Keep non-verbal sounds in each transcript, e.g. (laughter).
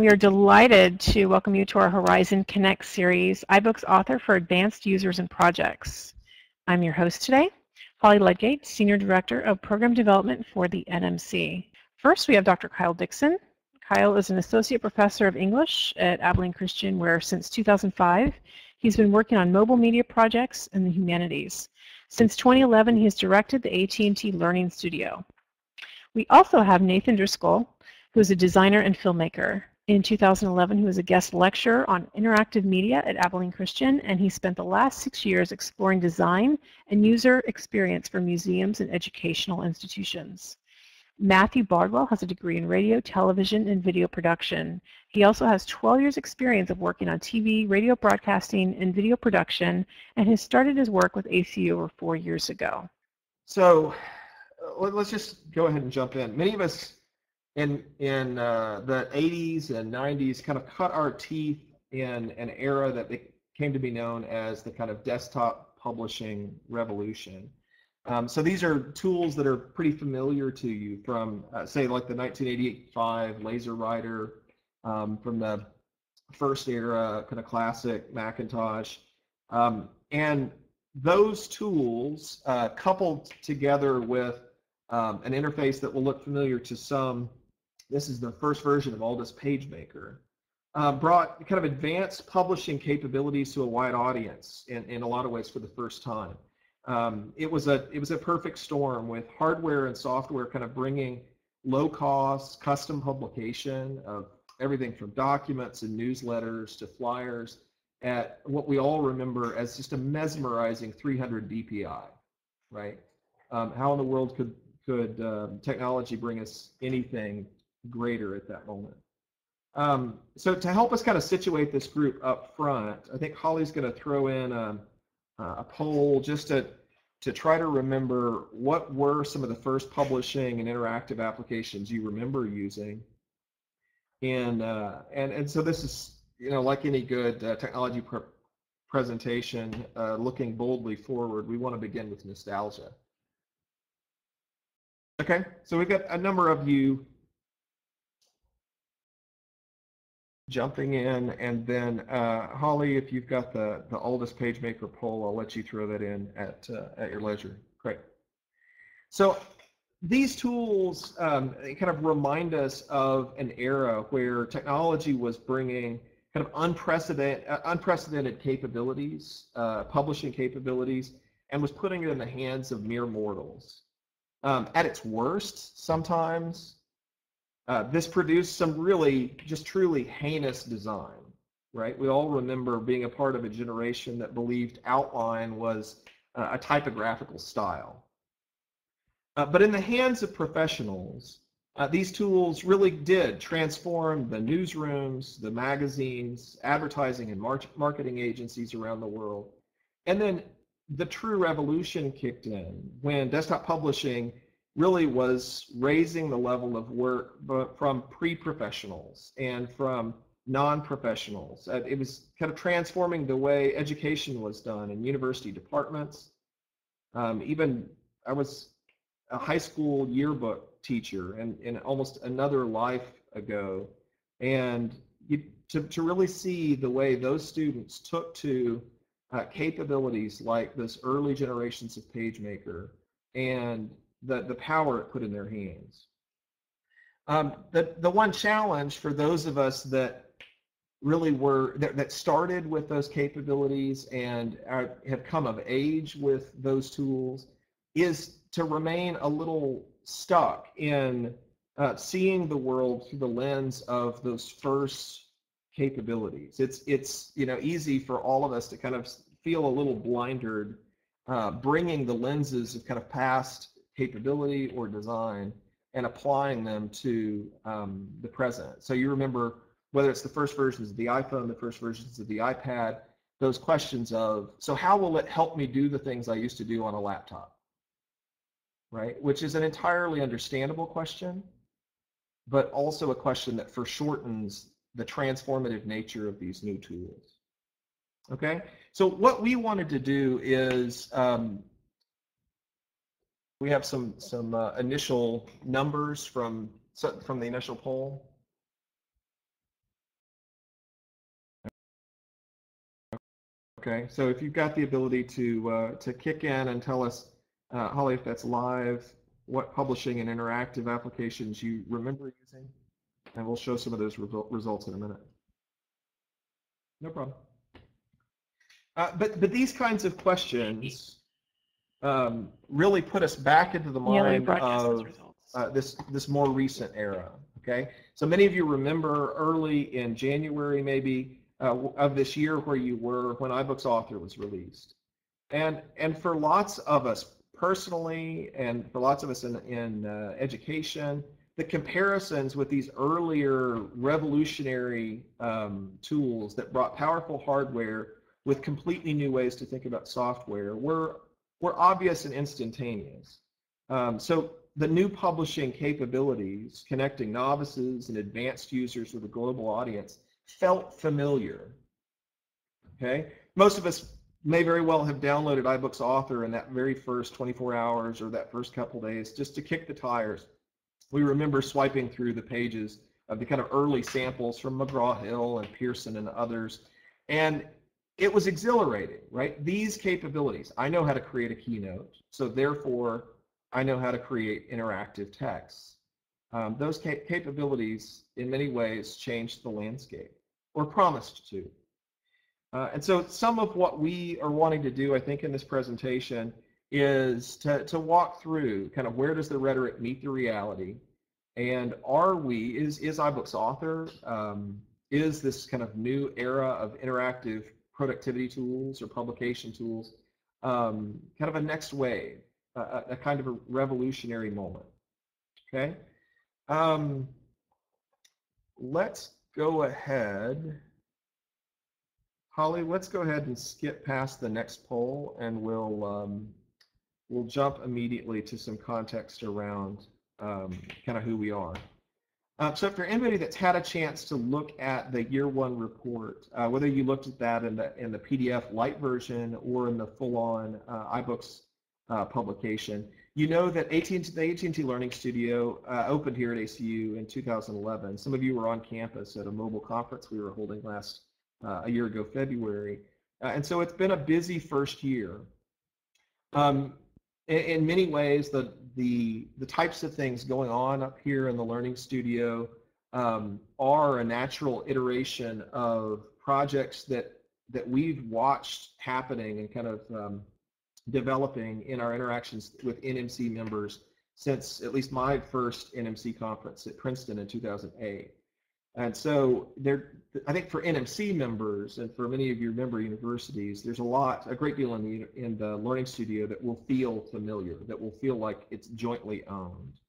We are delighted to welcome you to our Horizon Connect series, iBooks author for advanced users and projects. I'm your host today, Holly Ludgate, Senior Director of Program Development for the NMC. First, we have Dr. Kyle Dickson. Kyle is an Associate Professor of English at Abilene Christian, where since 2005, he's been working on mobile media projects in the humanities. Since 2011, he has directed the AT&T Learning Studio. We also have Nathan Driscoll, who is a designer and filmmaker. In 2011, he was a guest lecturer on interactive media at Abilene Christian, and he spent the last six years exploring design and user experience for museums and educational institutions. Matthew Bardwell has a degree in radio, television, and video production. He also has 12 years experience of working on TV, radio broadcasting, and video production, and has started his work with ACU over four years ago. So uh, let's just go ahead and jump in. Many of us in in uh, the 80s and 90s kind of cut our teeth in an era that came to be known as the kind of desktop publishing revolution. Um, so these are tools that are pretty familiar to you from, uh, say, like the 1985 LaserWriter, um, from the first era, kind of classic Macintosh. Um, and those tools, uh, coupled together with um, an interface that will look familiar to some this is the first version of Aldus PageMaker, uh, brought kind of advanced publishing capabilities to a wide audience in, in a lot of ways for the first time. Um, it was a it was a perfect storm with hardware and software kind of bringing low cost custom publication of everything from documents and newsletters to flyers at what we all remember as just a mesmerizing 300 DPI, right? Um, how in the world could could um, technology bring us anything greater at that moment. Um, so to help us kind of situate this group up front, I think Holly's going to throw in a, a poll just to to try to remember what were some of the first publishing and interactive applications you remember using. And uh, and and so this is you know like any good uh, technology pr presentation, uh, looking boldly forward, we want to begin with nostalgia. Okay, so we've got a number of you jumping in, and then uh, Holly, if you've got the the Aldus PageMaker poll, I'll let you throw that in at uh, at your leisure. Great. So these tools um, kind of remind us of an era where technology was bringing kind of unprecedented uh, unprecedented capabilities, uh, publishing capabilities, and was putting it in the hands of mere mortals. Um, at its worst, sometimes uh, this produced some really, just truly heinous design, right? We all remember being a part of a generation that believed outline was uh, a typographical style. Uh, but in the hands of professionals, uh, these tools really did transform the newsrooms, the magazines, advertising and mar marketing agencies around the world. And then the true revolution kicked in when desktop publishing really was raising the level of work from pre-professionals and from non-professionals. It was kind of transforming the way education was done in university departments. Um, even I was a high school yearbook teacher and in almost another life ago. And you, to, to really see the way those students took to uh, capabilities like this early generations of PageMaker and the, the power it put in their hands. Um, the, the one challenge for those of us that really were, that, that started with those capabilities and are, have come of age with those tools is to remain a little stuck in uh, seeing the world through the lens of those first capabilities. It's, it's you know, easy for all of us to kind of feel a little blindered uh, bringing the lenses of kind of past capability or design and applying them to um, the present. So you remember whether it's the first versions of the iPhone, the first versions of the iPad, those questions of, so how will it help me do the things I used to do on a laptop? Right, which is an entirely understandable question, but also a question that foreshortens the transformative nature of these new tools. Okay, so what we wanted to do is um, we have some some uh, initial numbers from from the initial poll. Okay, so if you've got the ability to uh, to kick in and tell us, uh, Holly, if that's live, what publishing and interactive applications you remember using, and we'll show some of those result results in a minute. No problem. Uh, but but these kinds of questions um, really put us back into the Yeah, mind those of uh, this this more recent era. Okay, so many of you remember early in January, maybe uh, of this year, where you were when iBooks Author was released, and and for lots of us personally, and for lots of us in in uh, education, the comparisons with these earlier revolutionary um, tools that brought powerful hardware with completely new ways to think about software were were obvious and instantaneous. Um, so the new publishing capabilities connecting novices and advanced users with a global audience felt familiar. Okay, most of us may very well have downloaded iBooks Author in that very first 24 hours or that first couple days just to kick the tires. We remember swiping through the pages of the kind of early samples from McGraw-Hill and Pearson and others, and it was exhilarating, right? These capabilities, I know how to create a keynote, so therefore I know how to create interactive texts. Um, those ca capabilities, in many ways, changed the landscape, or promised to. Uh, and so some of what we are wanting to do, I think, in this presentation is to, to walk through kind of where does the rhetoric meet the reality, and are we, is, is iBooks Author, um, is this kind of new era of interactive productivity tools or publication tools, um, kind of a next wave, a, a, kind of a revolutionary moment. Okay, um, let's go ahead. Holly, let's go ahead and skip past the next poll, and we'll um, we'll jump immediately to some context around um, kind of who we are. Uh, so for anybody that's had a chance to look at the year one report, uh, whether you looked at that in the in the PDF light version or in the full-on uh, iBooks uh, publication, you know that AT&T, the AT&T Learning Studio uh, opened here at ACU in 2011. Some of you were on campus at a mobile conference we were holding last uh, a year ago, February, and so it's been a busy first year. Um, in, many ways, the the the types of things going on up here in the learning studio um, are a natural iteration of projects that that we've watched happening and kind of um, developing in our interactions with NMC members since at least my first NMC conference at Princeton in 2008. And so there, I think for NMC members and for many of your member universities, there's a lot, a great deal in the, in the Learning Studio that will feel familiar, that will feel like it's jointly owned.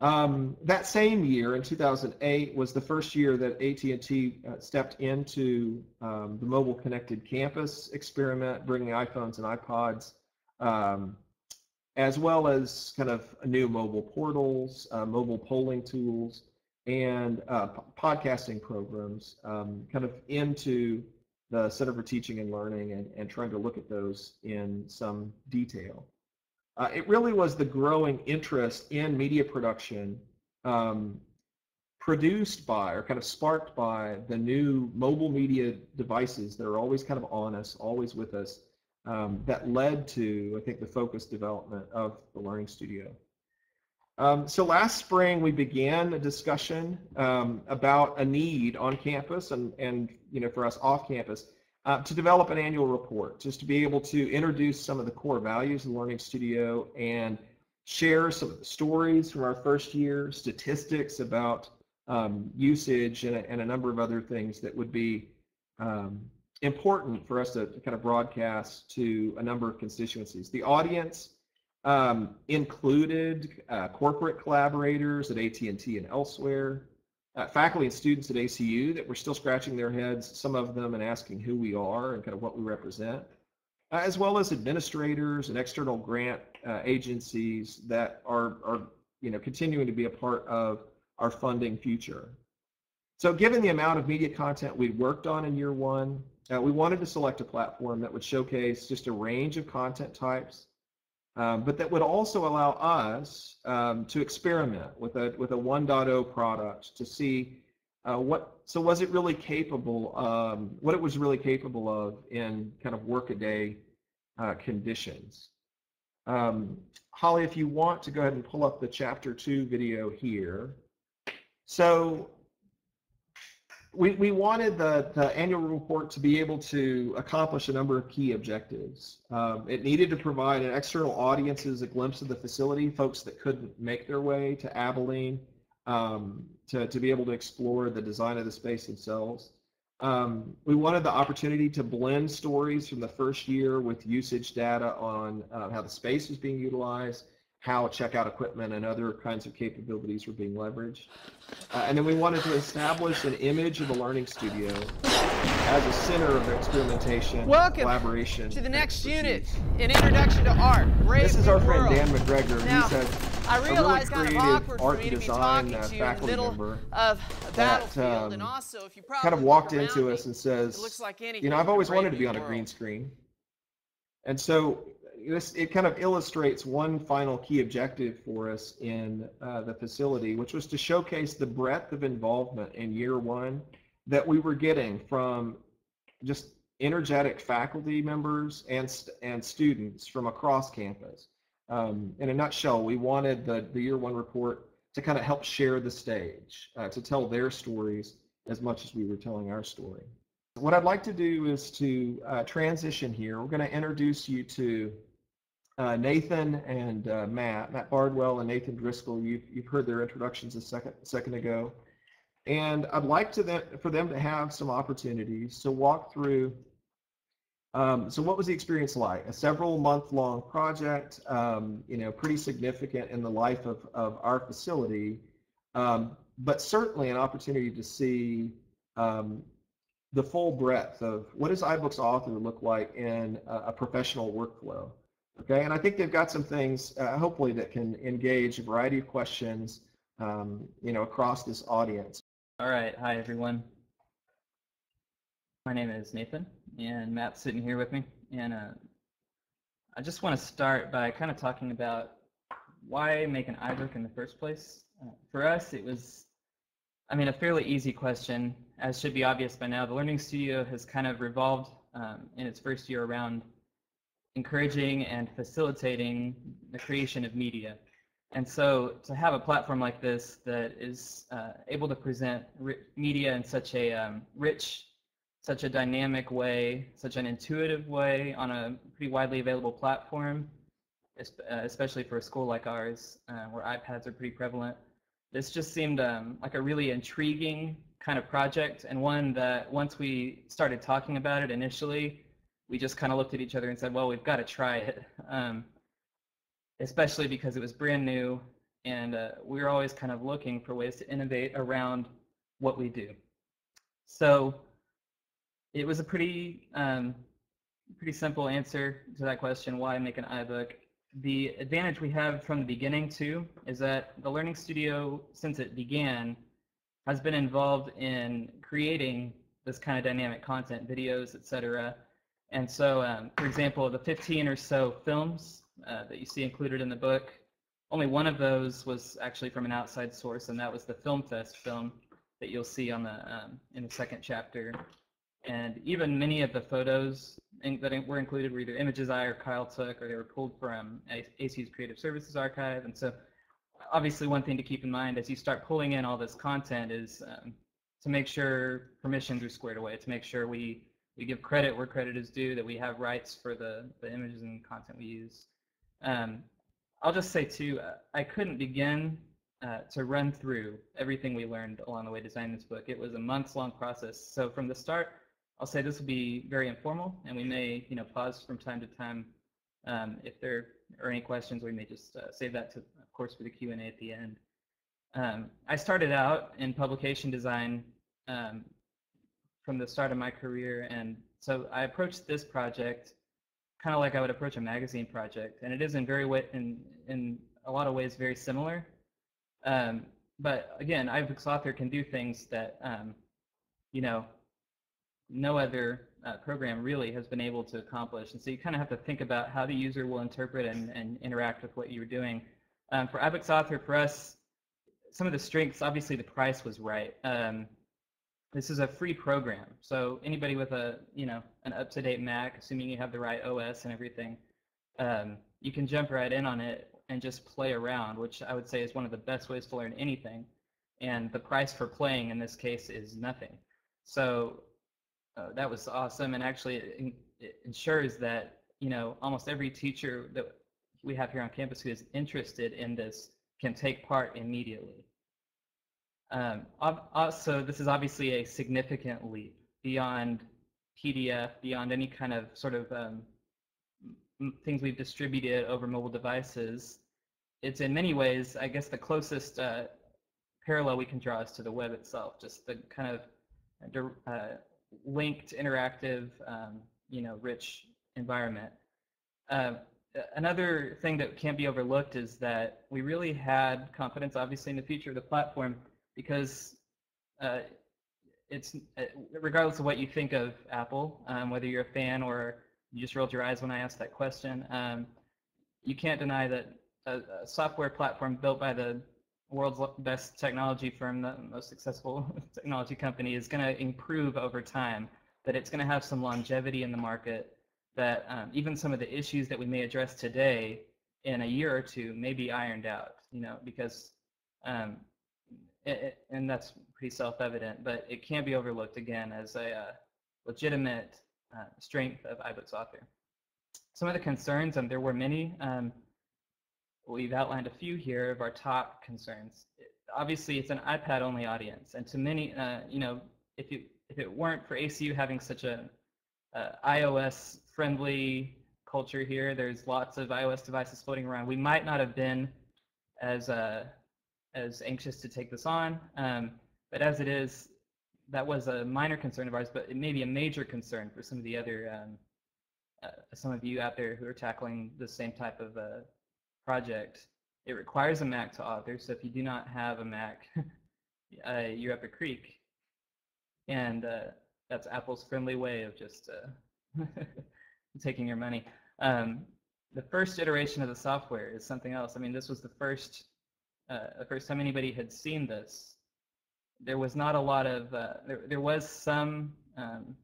Um, that same year, in 2008, was the first year that AT&T uh, stepped into um, the mobile connected campus experiment, bringing iPhones and iPods, um, as well as kind of new mobile portals, uh, mobile polling tools, and uh, podcasting programs um, kind of into the Center for Teaching and Learning and, and trying to look at those in some detail. Uh, it really was the growing interest in media production um, produced by or kind of sparked by the new mobile media devices that are always kind of on us, always with us, um, that led to, I think, the focused development of the Learning Studio. Um, so last spring we began a discussion um, about a need on campus and, and you know for us off campus uh, to develop an annual report, just to be able to introduce some of the core values of Learning Studio and share some of the stories from our first year, statistics about um, usage and a, and a, number of other things that would be um, important for us to, to kind of broadcast to a number of constituencies. The audience um, included uh, corporate collaborators at AT&T and elsewhere, uh, faculty and students at ACU that were still scratching their heads, some of them, and asking who we are and kind of what we represent, uh, as well as administrators and external grant uh, agencies that are, are you know, continuing to be a part of our funding future. So given the amount of media content we'd worked on in year one, uh, we wanted to select a platform that would showcase just a range of content types um, but that would also allow us um, to experiment with a, with a 1.0 product to see uh, what so was it really capable um, what it was really capable of in kind of workaday uh, conditions. Um, Holly if you want to go ahead and pull up the chapter 2 video here. So we, we wanted the, the annual report to be able to accomplish a number of key objectives. Um, it needed to provide an external audiences a glimpse of the facility, folks that couldn't make their way to Abilene, um, to, to be able to explore the design of the space themselves. Um, we wanted the opportunity to blend stories from the first year with usage data on uh, how the space was being utilized, how checkout equipment and other kinds of capabilities were being leveraged. Uh, and then we wanted to establish an image of the Learning Studio as a center of experimentation, Welcome collaboration. to the next unit, an introduction to art. Brave This is our friend World. Dan McGregor. Now, He's a, I a really realize kind of creative awkward for art me and to be design talking uh, to you in the faculty member of a battlefield, and um, also if you probably kind of walked into me, us and says, looks like anything you know, I've always wanted to be on a green screen. And so this, it kind of illustrates one final key objective for us in uh, the facility, which was to showcase the breadth of involvement in year one that we were getting from just energetic faculty members and, and students from across campus. Um, in a nutshell, we wanted the, the year one report to kind of help share the stage, uh, to tell their stories as much as we were telling our story. What I'd like to do is to uh, transition here. We're going to introduce you to uh, Nathan and uh, Matt, Matt Bardwell and Nathan Driscoll. You've, you've heard their introductions a second, second ago. And I'd like to them, for them to have some opportunities to walk through um, so what was the experience like? A several month long project, um, you know, pretty significant in the life of, of our facility, um, but certainly an opportunity to see um, the full breadth of what does iBooks Author look like in a, a professional workflow. Okay, and I think they've got some things, uh, hopefully, that can engage a variety of questions, um, you know, across this audience. All right. Hi, everyone. My name is Nathan, and Matt's sitting here with me. And uh, I just want to start by kind of talking about why make an iBook in the first place. Uh, for us, it was, I mean, a fairly easy question, as should be obvious by now. The Learning Studio has kind of revolved um, in its first year around encouraging and facilitating the creation of media. And so to have a platform like this that is uh, able to present media in such a um, rich, such a dynamic way, such an intuitive way on a pretty widely available platform, uh, especially for a school like ours uh, where iPads are pretty prevalent, this just seemed um, like a really intriguing kind of project and one that once we started talking about it initially, we just kind of looked at each other and said, well, we've got to try it. Um, especially because it was brand new and uh, we were always kind of looking for ways to innovate around what we do. So it was a pretty um, pretty simple answer to that question, why make an iBook? The advantage we have from the beginning too is that the Learning Studio, since it began, has been involved in creating this kind of dynamic content, videos, etc. And so, um, for example, the 15 or so films uh, that you see included in the book, only one of those was actually from an outside source, and that was the Film Fest film that you'll see on the um, in the second chapter. And even many of the photos in, that were included were either images I or Kyle took, or they were pulled from ACU's Creative Services Archive. And so, obviously, one thing to keep in mind as you start pulling in all this content is um, to make sure permissions are squared away, to make sure we we give credit where credit is due, that we have rights for the, the images and content we use. Um, I'll just say too, uh, I couldn't begin uh, to run through everything we learned along the way designing this book. It was a months long process. So from the start, I'll say this will be very informal and we may, you know, pause from time to time um, if there are any questions, we may just uh, save that to, of course, for the Q&A at the end. Um, I started out in publication design um, from the start of my career. And so I approached this project kind of like I would approach a magazine project. And it is in very in, in a lot of ways very similar. Um, but again, iBooks Author can do things that, um, you know, no other uh, program really has been able to accomplish. And so you kind of have to think about how the user will interpret and, and interact with what you're doing. Um, for iBooks Author, for us, some of the strengths, obviously the price was right. Um, this is a free program. So anybody with a, you know, an up-to-date Mac, assuming you have the right OS and everything, um, you can jump right in on it and just play around, which I would say is one of the best ways to learn anything. And the price for playing in this case is nothing. So uh, that was awesome, and actually it, it ensures that you know almost every teacher that we have here on campus who is interested in this can take part immediately. Um, also, this is obviously a significant leap beyond PDF, beyond any kind of sort of um, things we've distributed over mobile devices. It's in many ways, I guess, the closest uh, parallel we can draw is to the web itself, just the kind of uh, linked, interactive, um, you know, rich environment. Uh, another thing that can't be overlooked is that we really had confidence, obviously, in the future of the platform because uh, it's uh, regardless of what you think of Apple, um, whether you're a fan or you just rolled your eyes when I asked that question, um, you can't deny that a, a, software platform built by the world's best technology firm, the most successful (laughs) technology company, is going to improve over time. That it's going to have some longevity in the market. That um, even some of the issues that we may address today in a year or two may be ironed out. You know, because um, it, and that's pretty self-evident, but it can't be overlooked again as a uh, legitimate uh, strength of iBooks Author. Some of the concerns, and um, there were many, um, we've outlined a few here of our top concerns. Obviously, it's an iPad-only audience, and to many, uh, you know, if you if it weren't for ACU having such a iOS-friendly culture here, there's lots of iOS devices floating around. We might not have been as uh, as anxious to take this on. Um, but as it is, that was a minor concern of ours, but it may be a major concern for some of the other, um, uh, some of you out there who are tackling the same type of uh, project. It requires a Mac to author, so if you do not have a Mac, (laughs) uh, you're up a creek. And uh, that's Apple's friendly way of just uh, (laughs) taking your money. Um, the first iteration of the software is something else. I mean, this was the first uh, the first time anybody had seen this, there was not a lot of, uh, there, there was some, um,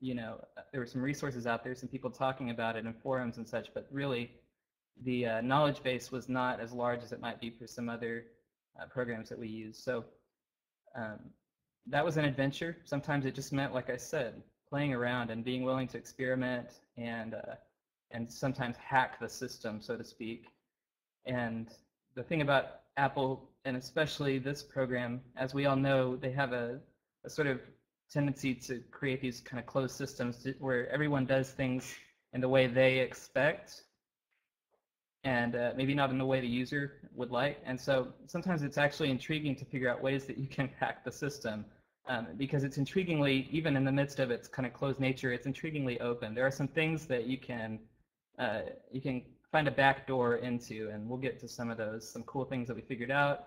you know, uh, there were some resources out there, some people talking about it in forums and such, but really the uh, knowledge base was not as large as it might be for some other uh, programs that we use. So um, that was an adventure. Sometimes it just meant, like I said, playing around and being willing to experiment and uh, and sometimes hack the system, so to speak. And the thing about Apple, and especially this program, as we all know, they have a, a sort of tendency to create these kind of closed systems to, where everyone does things in the way they expect and uh, maybe not in the way the user would like. And so sometimes it's actually intriguing to figure out ways that you can hack the system um, because it's intriguingly, even in the midst of its kind of closed nature, it's intriguingly open. There are some things that you can uh, you can find a back door into, and we'll get to some of those, some cool things that we figured out.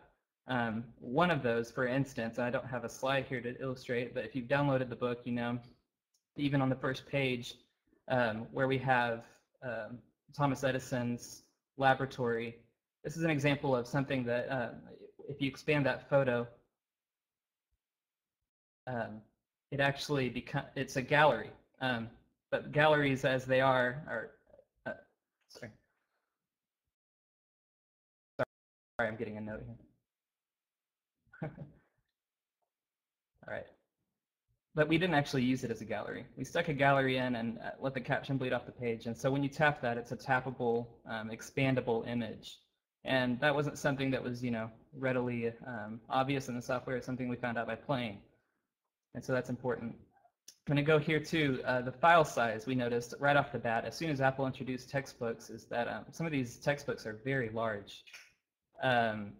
Um, one of those, for instance, I don't have a slide here to illustrate, but if you've downloaded the book, you know, even on the first page, um, where we have um, Thomas Edison's laboratory, this is an example of something that, uh, if you expand that photo, um, it actually becomes, it's a gallery. Um, but galleries as they are, are, uh, sorry, Sorry, I'm getting a note here. (laughs) All right. But we didn't actually use it as a gallery. We stuck a gallery in and uh, let the caption bleed off the page. And so when you tap that, it's a tappable, um, expandable image. And that wasn't something that was, you know, readily um, obvious in the software. It's something we found out by playing. And so that's important. I'm going to go here to uh, the file size we noticed right off the bat as soon as Apple introduced textbooks is that um, some of these textbooks are very large. Um,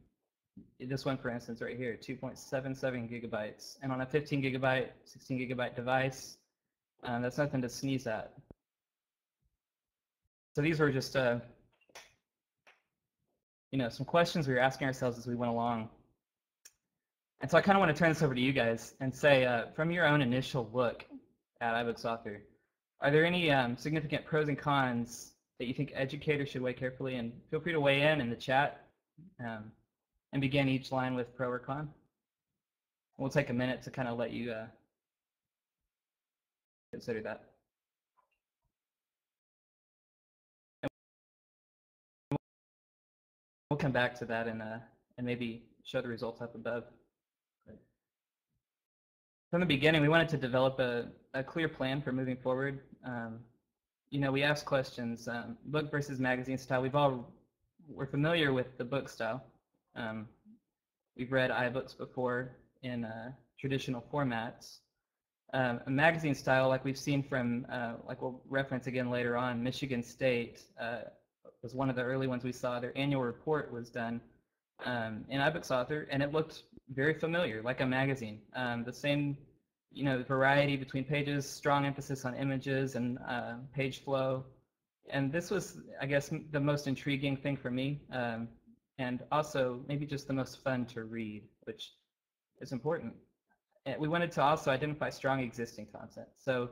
this one, for instance, right here, 2.77 gigabytes. And on a 15 gigabyte, 16 gigabyte device, um, that's nothing to sneeze at. So these were just, uh, you know, some questions we were asking ourselves as we went along. And so I kind of want to turn this over to you guys and say, uh, from your own initial look at iBooks Author, are there any um, significant pros and cons that you think educators should weigh carefully? And feel free to weigh in in the chat um, and begin each line with pro or con. We'll take a minute to kind of let you uh, consider that. We'll come back to that and, uh, and maybe show the results up above. From the beginning, we wanted to develop a, a clear plan for moving forward. Um, you know, we asked questions, um, book versus magazine style. We've all, we're familiar with the book style. Um, we've read iBooks before in uh, traditional formats. Um, a magazine style, like we've seen from, uh, like we'll reference again later on, Michigan State uh, was one of the early ones we saw. Their annual report was done um, in iBooks Author, and it looked very familiar, like a magazine. Um, the same, you know, variety between pages, strong emphasis on images and uh, page flow. And this was, I guess, the most intriguing thing for me, um, and also maybe just the most fun to read, which is important. And we wanted to also identify strong existing content. So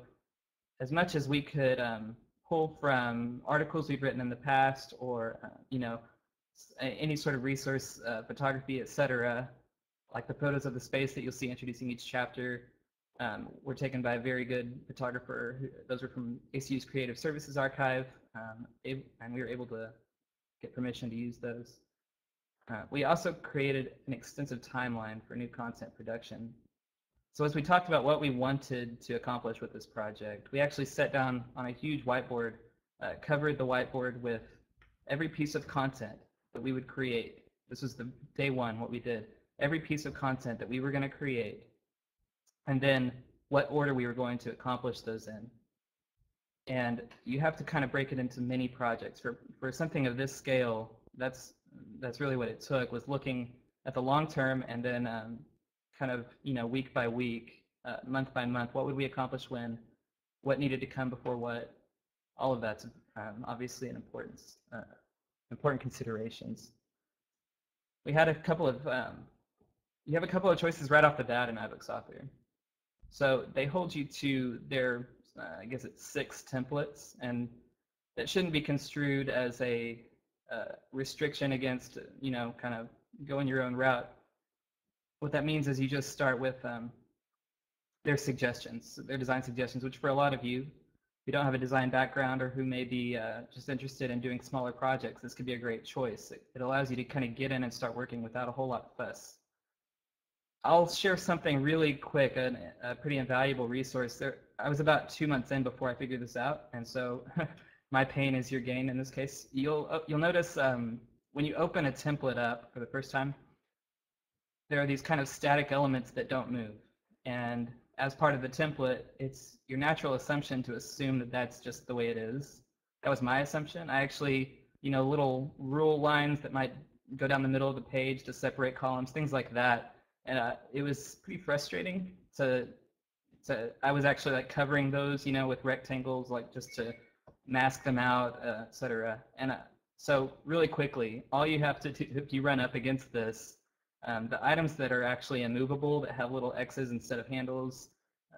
as much as we could um, pull from articles we've written in the past or, uh, you know, any sort of resource, uh, photography, etc., like the photos of the space that you'll see introducing each chapter, um, were taken by a very good photographer. Those were from ACU's Creative Services Archive, um, and we were able to get permission to use those. Uh, we also created an extensive timeline for new content production. So as we talked about what we wanted to accomplish with this project, we actually sat down on a huge whiteboard, uh, covered the whiteboard with every piece of content that we would create. This was the day one, what we did. Every piece of content that we were going to create, and then what order we were going to accomplish those in. And you have to kind of break it into many projects. For, for something of this scale, that's that's really what it took was looking at the long term and then um, kind of you know week by week, uh, month by month, what would we accomplish when, what needed to come before what, all of that's um, obviously an importance, uh, important considerations. We had a couple of, um, you have a couple of choices right off the bat in iBooks Author. So they hold you to their, uh, I guess it's six templates, and that shouldn't be construed as a uh, restriction against, you know, kind of going your own route. What that means is you just start with um, their suggestions, their design suggestions, which for a lot of you, who don't have a design background or who may be uh, just interested in doing smaller projects, this could be a great choice. It, it allows you to kind of get in and start working without a whole lot of fuss. I'll share something really quick, a, a pretty invaluable resource. There, I was about two months in before I figured this out, and so (laughs) my pain is your gain in this case. You'll uh, you'll notice um, when you open a template up for the first time, there are these kind of static elements that don't move. And as part of the template, it's your natural assumption to assume that that's just the way it is. That was my assumption. I actually, you know, little rule lines that might go down the middle of the page to separate columns, things like that. And uh, it was pretty frustrating to, to, I was actually like covering those, you know, with rectangles, like just to mask them out, uh, etc. And uh, so really quickly, all you have to do if you run up against this, um, the items that are actually immovable that have little X's instead of handles,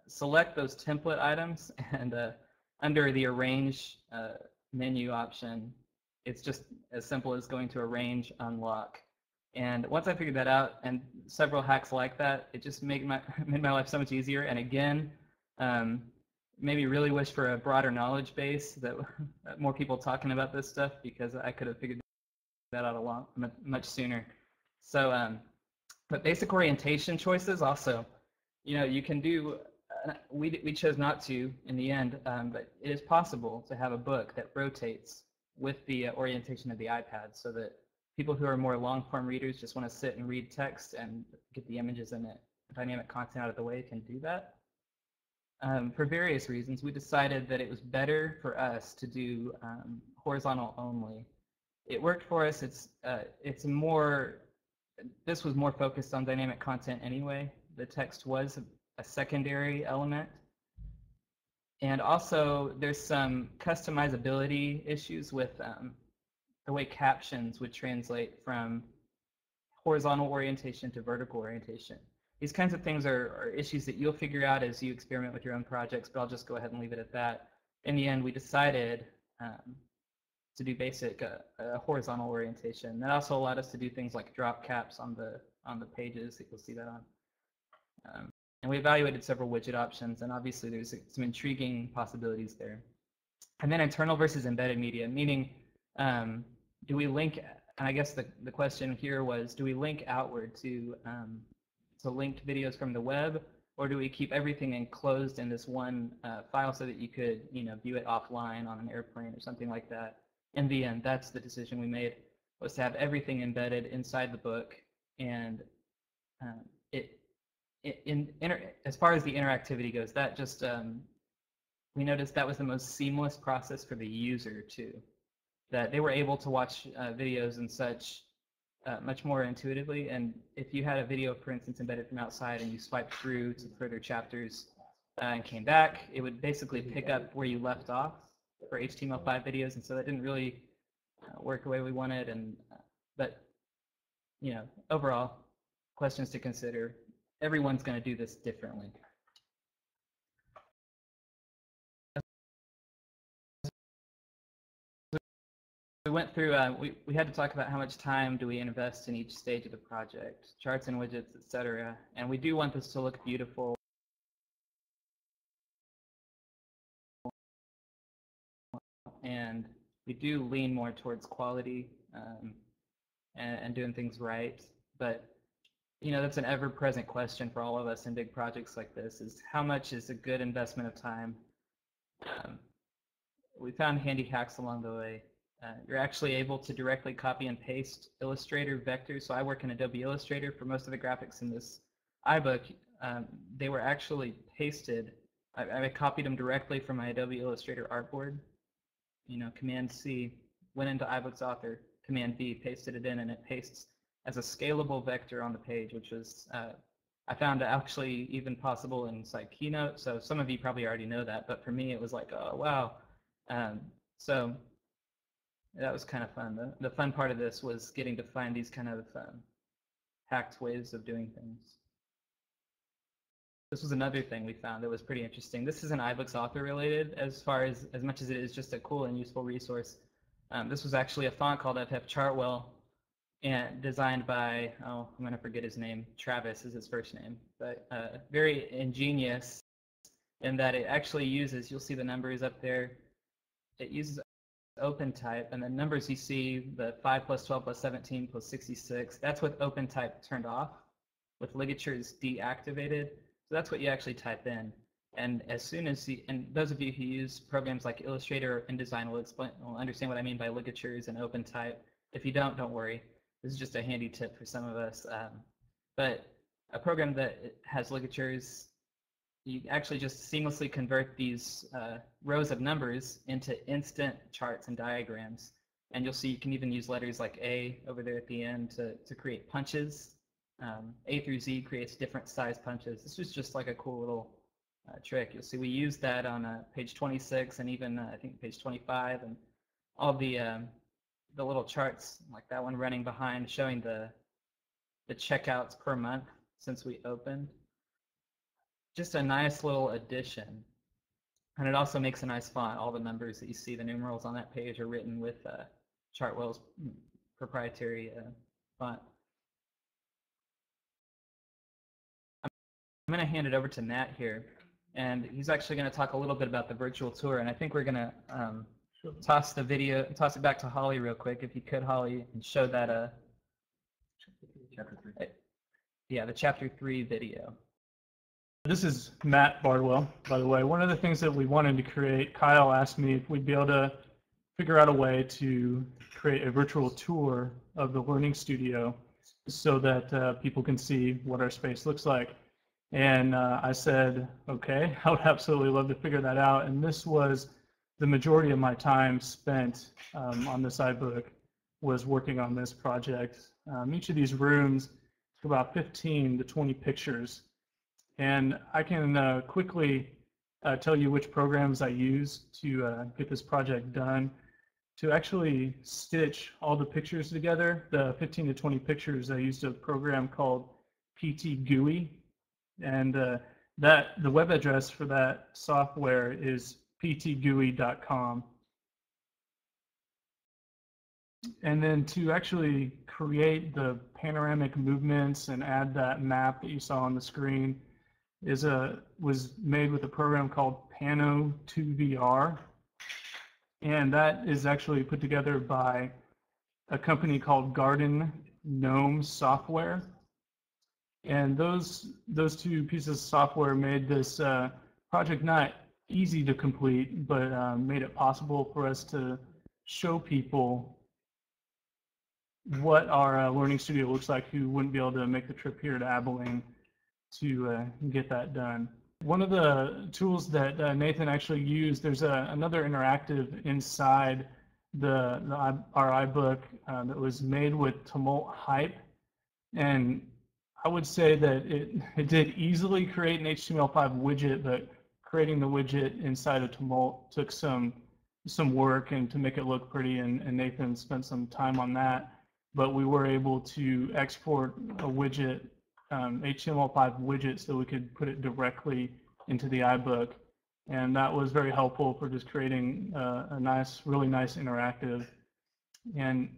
select those template items (laughs) and uh, under the arrange uh, menu option, it's just as simple as going to arrange unlock. And once I figured that out and several hacks like that, it just made my, (laughs) made my life so much easier. And again, um, me really wish for a broader knowledge base (laughs) that more people talking about this stuff because I could have figured that out a lot much sooner. So, um, but basic orientation choices also, you know, you can do. Uh, we we chose not to in the end, um, but it is possible to have a book that rotates with the uh, orientation of the iPad, so that people who are more long form readers just want to sit and read text and get the images and the dynamic content out of the way can do that um, for various reasons, we decided that it was better for us to do um, horizontal only. It worked for us. It's uh, it's more. This was more focused on dynamic content anyway. The text was a secondary element, and also there's some customizability issues with um, the way captions would translate from horizontal orientation to vertical orientation these kinds of things are, are, issues that you'll figure out as you experiment with your own projects, but I'll just go ahead and leave it at that. In the end, we decided um, to do basic uh, uh, horizontal orientation. That also allowed us to do things like drop caps on the on the pages. You'll see that on. Um, and we evaluated several widget options, and obviously there's some intriguing possibilities there. And then internal versus embedded media, meaning um, do we link, and I guess the, the question here was, do we link outward to, um, to linked videos from the web, or do we keep everything enclosed in this one uh, file so that you could you know, view it offline on an airplane or something like that? In the end, that's the decision we made, was to have everything embedded inside the book, and um, it, in, in, as far as the interactivity goes, that just um, we noticed that was the most seamless process for the user too. That they were able to watch uh, videos and such uh, much more intuitively. And if you had a video, for instance, embedded from outside and you swiped through to further chapters uh, and came back, it would basically pick up where you left off for HTML5 videos. And so that didn't really uh, work the way we wanted. And uh, But, you know, overall, questions to consider. Everyone's going to do this differently. We went through, uh, we, we had to talk about how much time do we invest in each stage of the project, charts and widgets, etc. And we do want this to look beautiful. And we do lean more towards quality um, and, and doing things right. But, you know, that's an ever-present question for all of us in big projects like this, is how much is a good investment of time? Um, we found handy hacks along the way. Uh, you're actually able to directly copy and paste Illustrator vectors. So I work in Adobe Illustrator for most of the graphics in this iBook. Um, they were actually pasted. I, I, copied them directly from my Adobe Illustrator artboard. You know, Command C, went into iBooks Author, Command V, pasted it in, and it pastes as a scalable vector on the page, which was uh, I found actually even possible in like Keynote. So some of you probably already know that, but for me it was like, oh wow. Um, so that was kind of fun. The, the fun part of this was getting to find these kind of um, hacked ways of doing things. This was another thing we found that was pretty interesting. This is an iBooks author related as far as, as much as it is just a cool and useful resource. Um, this was actually a font called FF Chartwell and designed by, oh, I'm going to forget his name. Travis is his first name, but uh, very ingenious in that it actually uses, you'll see the numbers up there, it uses OpenType, and the numbers you see, the 5 plus 12 plus 17 plus 66, that's with OpenType turned off, with ligatures deactivated. So that's what you actually type in. And as soon as you, and those of you who use programs like Illustrator or InDesign will explain, will understand what I mean by ligatures and OpenType. If you don't, don't worry. This is just a handy tip for some of us. Um, but a program that has ligatures you actually just seamlessly convert these uh, rows of numbers into instant charts and diagrams. And you'll see you can even use letters like A over there at the end to, to create punches. Um, a through Z creates different size punches. This was just like a cool little uh, trick. You'll see we use that on uh, page 26 and even uh, I think page 25 and all the um, the little charts like that one running behind showing the the checkouts per month since we opened just a nice little addition. And it also makes a nice font. All the numbers that you see, the numerals on that page are written with uh, Chartwell's proprietary uh, font. I'm going to hand it over to Matt here, and he's actually going to talk a little bit about the virtual tour. And I think we're going to um, sure. toss the video, toss it back to Holly real quick, if you could, Holly, and show that. Uh, chapter three. Yeah, the chapter three video. This is Matt Bardwell, by the way. One of the things that we wanted to create, Kyle asked me if we'd be able to figure out a way to create a virtual tour of the Learning Studio so that uh, people can see what our space looks like. And uh, I said, okay, (laughs) I would absolutely love to figure that out. And this was the majority of my time spent um, on this iBook was working on this project. Um, each of these rooms took about 15 to 20 pictures and I can uh, quickly uh, tell you which programs I use to uh, get this project done. To actually stitch all the pictures together, the 15 to 20 pictures, I used a program called PT GUI. And uh, that the web address for that software is ptgui.com. And then to actually create the panoramic movements and add that map that you saw on the screen, is a was made with a program called Pano 2VR, and that is actually put together by a company called Garden Gnome Software. And those those two pieces of software made this uh, project not easy to complete, but uh, made it possible for us to show people what our uh, learning studio looks like who wouldn't be able to make the trip here to Abilene to uh, get that done. One of the tools that uh, Nathan actually used, there's a, another interactive inside the, the our iBook uh, that was made with Tumult Hype. And I would say that it, it did easily create an HTML5 widget, but creating the widget inside of Tumult took some some work and to make it look pretty, and, and Nathan spent some time on that. But we were able to export a widget, um, HTML5 widget, so we could put it directly into the iBook. And that was very helpful for just creating uh, a nice, really nice interactive. And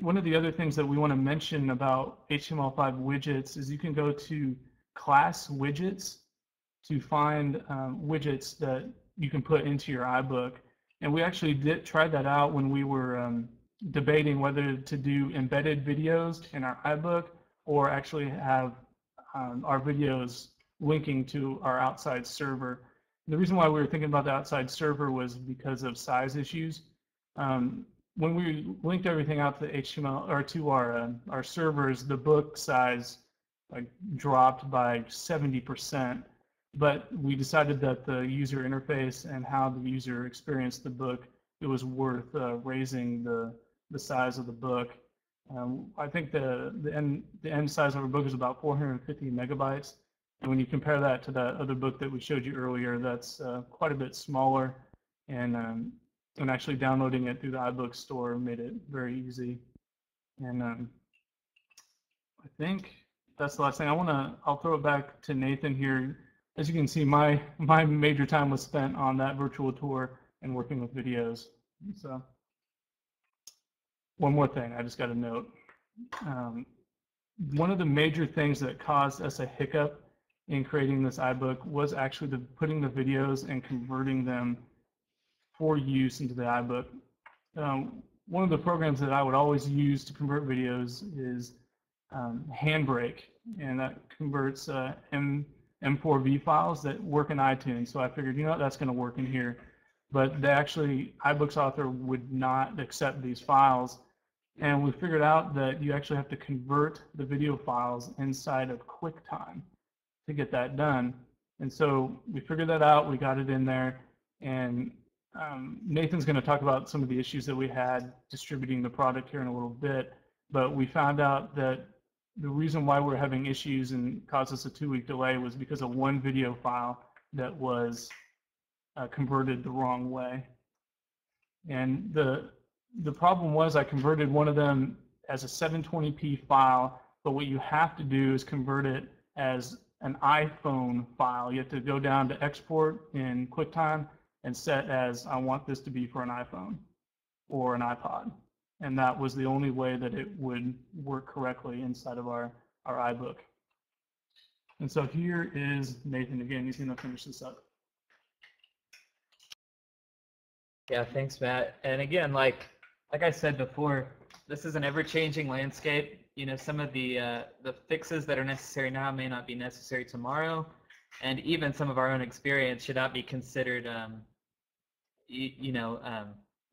one of the other things that we want to mention about HTML5 widgets is you can go to class widgets to find um, widgets that you can put into your iBook. And we actually did try that out when we were um, debating whether to do embedded videos in our iBook or actually have um, our videos linking to our outside server. The reason why we were thinking about the outside server was because of size issues. Um, when we linked everything out to HTML or to our uh, our servers, the book size like dropped by 70%. But we decided that the user interface and how the user experienced the book, it was worth uh, raising the the size of the book. Um, I think the the end the end size of our book is about 450 megabytes, and when you compare that to that other book that we showed you earlier, that's uh, quite a bit smaller. And um, and actually downloading it through the iBook store made it very easy. And um, I think that's the last thing. I want to. I'll throw it back to Nathan here. As you can see, my my major time was spent on that virtual tour and working with videos. So one more thing, I just got a note. Um, one of the major things that caused us a hiccup in creating this iBook was actually the putting the videos and converting them for use into the iBook. Um, one of the programs that I would always use to convert videos is um, Handbrake, and that converts uh, M, M4V files that work in iTunes. So I figured, you know what, that's going to work in here. But they actually, iBooks author would not accept these files. And we figured out that you actually have to convert the video files inside of QuickTime to get that done. And so we figured that out, we got it in there, and um, Nathan's going to talk about some of the issues that we had distributing the product here in a little bit, but we found out that the reason why we're having issues and caused us a two-week delay was because of one video file that was uh, converted the wrong way. And the the problem was I converted one of them as a 720p file, but what you have to do is convert it as an iPhone file. You have to go down to export in QuickTime and set as I want this to be for an iPhone or an iPod. And that was the only way that it would work correctly inside of our, our iBook. And so here is Nathan again. He's going to finish this up. Yeah, thanks, Matt. And again, like like I said before, this is an ever-changing landscape. You know, some of the uh, the fixes that are necessary now may not be necessary tomorrow, and even some of our own experience should not be considered, um, you, you know, um,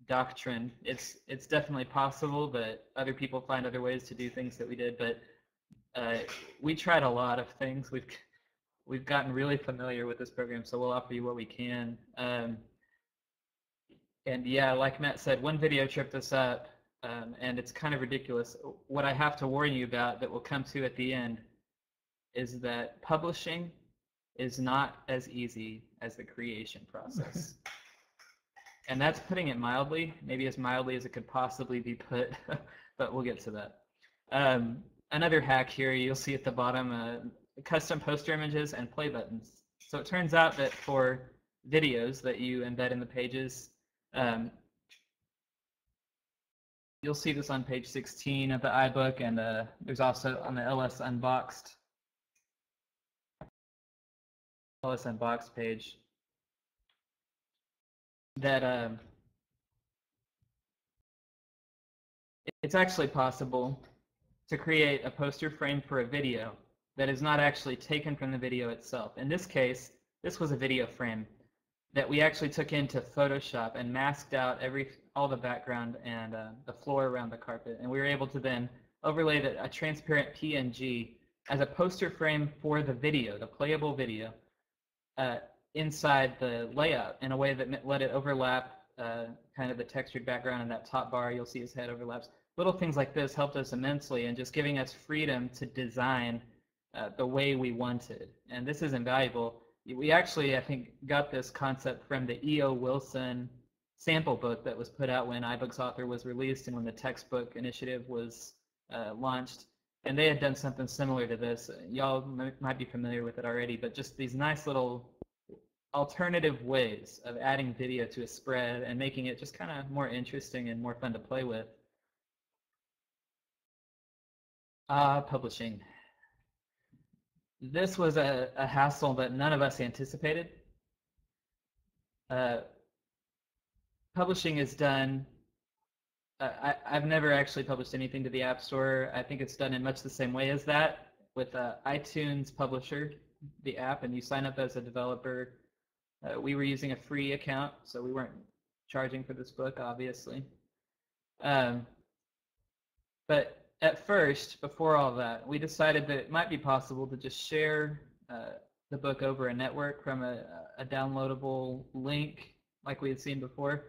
doctrine. It's it's definitely possible, but other people find other ways to do things that we did. But uh, we tried a lot of things. We've we've gotten really familiar with this program, so we'll offer you what we can. Um, and yeah, like Matt said, one video tripped us up, um, and it's kind of ridiculous. What I have to warn you about that we'll come to at the end is that publishing is not as easy as the creation process. (laughs) and that's putting it mildly, maybe as mildly as it could possibly be put, (laughs) but we'll get to that. Um, another hack here, you'll see at the bottom, uh, custom poster images and play buttons. So it turns out that for videos that you embed in the pages, um, you'll see this on page 16 of the iBook, and uh, there's also on the LS Unboxed. LS Unboxed page. That um, it's actually possible to create a poster frame for a video that is not actually taken from the video itself. In this case, this was a video frame that we actually took into Photoshop and masked out every all the background and uh, the floor around the carpet. And we were able to then overlay the, a transparent PNG as a poster frame for the video, the playable video, uh, inside the layout in a way that let it overlap uh, kind of the textured background in that top bar. You'll see his head overlaps. Little things like this helped us immensely in just giving us freedom to design uh, the way we wanted. And this is invaluable. We actually, I think, got this concept from the E.O. Wilson sample book that was put out when iBooks Author was released and when the textbook initiative was uh, launched. And they had done something similar to this. Y'all might be familiar with it already, but just these nice little alternative ways of adding video to a spread and making it just kind of more interesting and more fun to play with. Uh, publishing. This was a, a hassle that none of us anticipated. Uh, publishing is done uh, I, I've never actually published anything to the App Store. I think it's done in much the same way as that with uh, iTunes Publisher, the app, and you sign up as a developer. Uh, we were using a free account, so we weren't charging for this book, obviously. Um, but at first, before all that, we decided that it might be possible to just share uh, the book over a network from a, a downloadable link like we had seen before.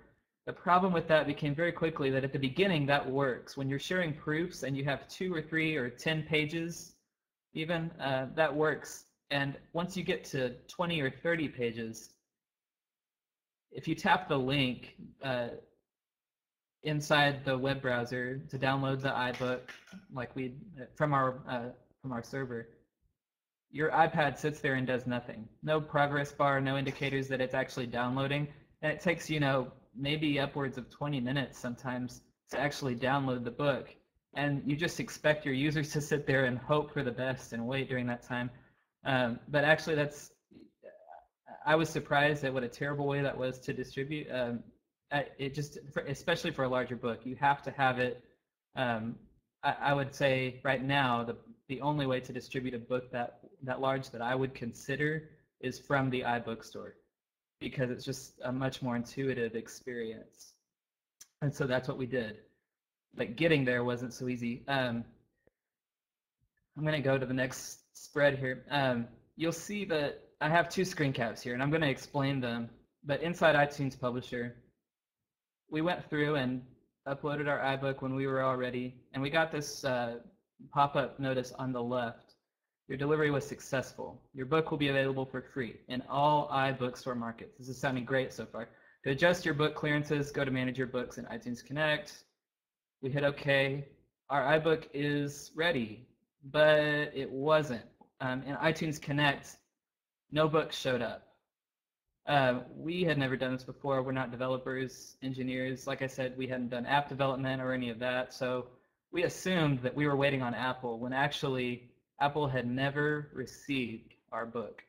The problem with that became very quickly that at the beginning that works. When you're sharing proofs and you have two or three or 10 pages even, uh, that works. And once you get to 20 or 30 pages, if you tap the link uh, inside the web browser to download the iBook, like we from our uh, from our server, your iPad sits there and does nothing. No progress bar, no indicators that it's actually downloading, and it takes you know maybe upwards of 20 minutes sometimes to actually download the book. And you just expect your users to sit there and hope for the best and wait during that time. Um, but actually, that's I was surprised at what a terrible way that was to distribute. Um, it just, especially for a larger book, you have to have it. Um, I, I, would say right now the the only way to distribute a book that that large that I would consider is from the ibookstore because it's just a much more intuitive experience. And so that's what we did. But getting there wasn't so easy. Um, I'm going to go to the next spread here. Um, you'll see that I have two screen caps here, and I'm going to explain them. But inside iTunes Publisher, we went through and uploaded our iBook when we were all ready, and we got this uh, pop-up notice on the left your delivery was successful. Your book will be available for free in all iBookstore markets. This is sounding great so far. To adjust your book clearances, go to Manage Your Books in iTunes Connect. We hit OK. Our iBook is ready, but it wasn't. Um, in iTunes Connect, no book showed up. Uh, we had never done this before. We're not developers, engineers. Like I said, we hadn't done app development or any of that. So we assumed that we were waiting on Apple when actually Apple had never received our book.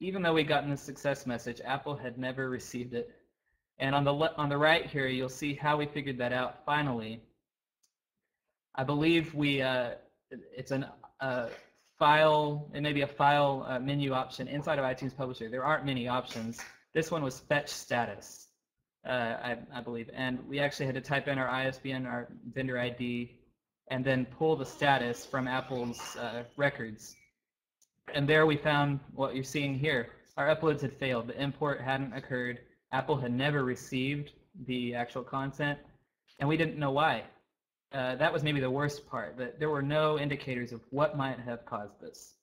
Even though we gotten the success message, Apple had never received it. And on the on the right here, you'll see how we figured that out. Finally, I believe we uh, it's an uh, file. It may be a file uh, menu option inside of iTunes Publisher. There aren't many options. This one was fetch status, uh, I, I believe, and we actually had to type in our ISBN, our vendor ID, and then pull the status from Apple's uh, records. And there we found what you're seeing here. Our uploads had failed. The import hadn't occurred. Apple had never received the actual content, and we didn't know why. Uh, that was maybe the worst part, that there were no indicators of what might have caused this.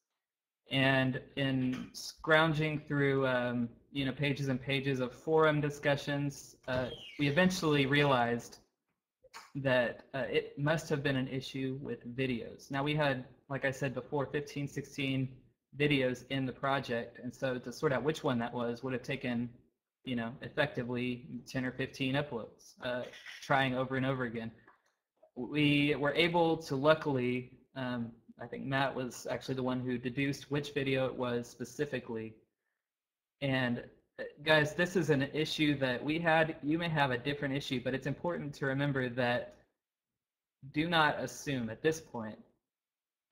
And in scrounging through um, you know, pages and pages of forum discussions, uh, we eventually realized that uh, it must have been an issue with videos. Now we had, like I said before, 15, 16 videos in the project, and so to sort out which one that was would have taken, you know, effectively 10 or 15 uploads, uh, trying over and over again. We were able to luckily um, I think Matt was actually the one who deduced which video it was specifically. And uh, guys, this is an issue that we had. You may have a different issue, but it's important to remember that do not assume at this point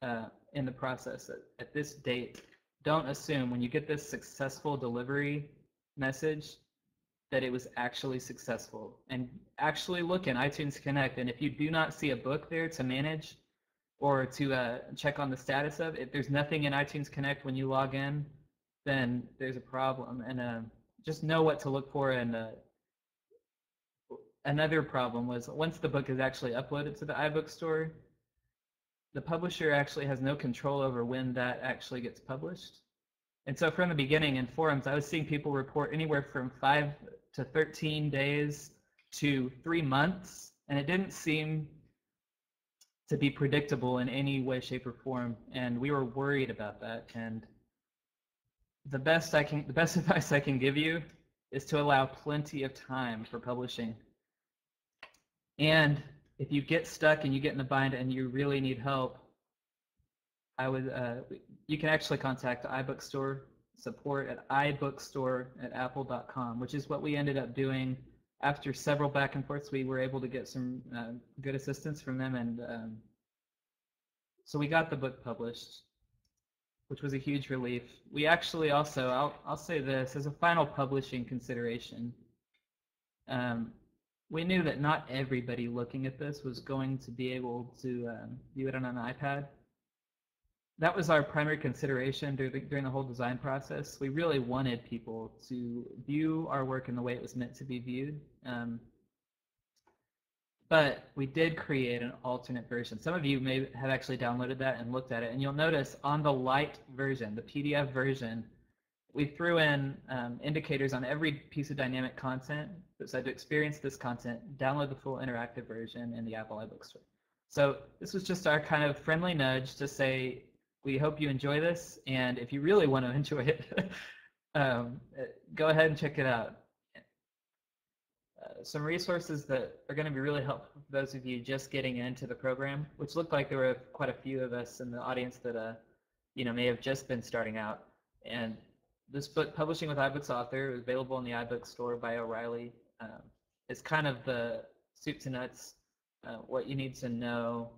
uh, in the process, at, at this date, don't assume when you get this successful delivery message that it was actually successful. And actually look in iTunes Connect, and if you do not see a book there to manage or to uh, check on the status of, if there's nothing in iTunes Connect when you log in, then there's a problem. And uh, just know what to look for. And uh, another problem was once the book is actually uploaded to the iBook store, the publisher actually has no control over when that actually gets published. And so from the beginning in forums, I was seeing people report anywhere from five to 13 days to three months, and it didn't seem to be predictable in any way, shape, or form. And we were worried about that. And the best I can, the best (laughs) advice I can give you is to allow plenty of time for publishing. And if you get stuck and you get in a bind and you really need help, I would uh, you can actually contact iBookstore support at iBookstore at apple.com, which is what we ended up doing after several back and forths. We were able to get some uh, good assistance from them, and um, so we got the book published, which was a huge relief. We actually also I'll I'll say this as a final publishing consideration. Um, we knew that not everybody looking at this was going to be able to um, view it on an iPad. That was our primary consideration during the, during the whole design process. We really wanted people to view our work in the way it was meant to be viewed. Um, but we did create an alternate version. Some of you may have actually downloaded that and looked at it, and you'll notice on the light version, the PDF version, we threw in um, indicators on every piece of dynamic content that said to experience this content, download the full interactive version in the Apple iBook store. So this was just our kind of friendly nudge to say, we hope you enjoy this, and if you really want to (laughs) enjoy it, (laughs) um, go ahead and check it out. Uh, some resources that are going to be really helpful for those of you just getting into the program, which looked like there were quite a few of us in the audience that uh, you know may have just been starting out. And this book, Publishing with iBooks Author, is available in the iBook store by O'Reilly. Um, it's kind of the soup to nuts, uh, what you need to know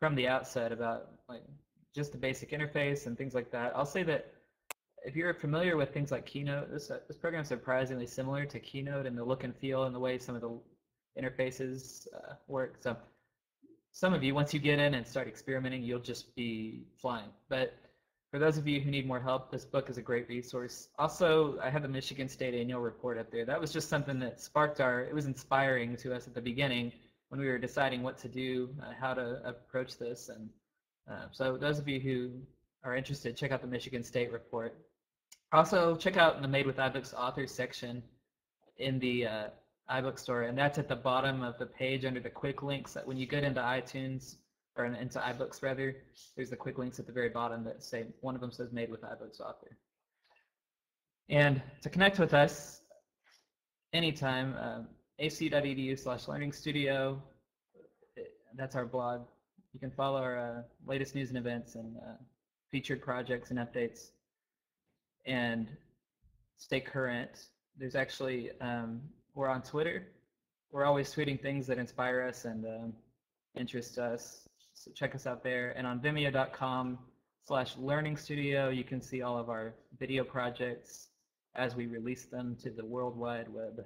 from the outset about like just the basic interface and things like that. I'll say that if you're familiar with things like Keynote, this, uh, this program is surprisingly similar to Keynote in the look and feel and the way some of the interfaces uh, work. So some of you, once you get in and start experimenting, you'll just be flying. But for those of you who need more help, this book is a great resource. Also, I have the Michigan State Annual Report up there. That was just something that sparked our, it was inspiring to us at the beginning when we were deciding what to do, uh, how to approach this. And uh, so those of you who are interested, check out the Michigan State Report. Also, check out the Made with iBooks authors section in the uh, iBook store, and that's at the bottom of the page under the quick links. That when you get into iTunes, or into iBooks rather, there's the quick links at the very bottom that say, one of them says made with iBooks author. And to connect with us anytime, um, acu.edu slash learning studio, that's our blog. You can follow our uh, latest news and events and uh, featured projects and updates and stay current. There's actually, um, we're on Twitter. We're always tweeting things that inspire us and um, interest us. So check us out there. And on vimeo.com slash learning studio, you can see all of our video projects as we release them to the World Wide Web.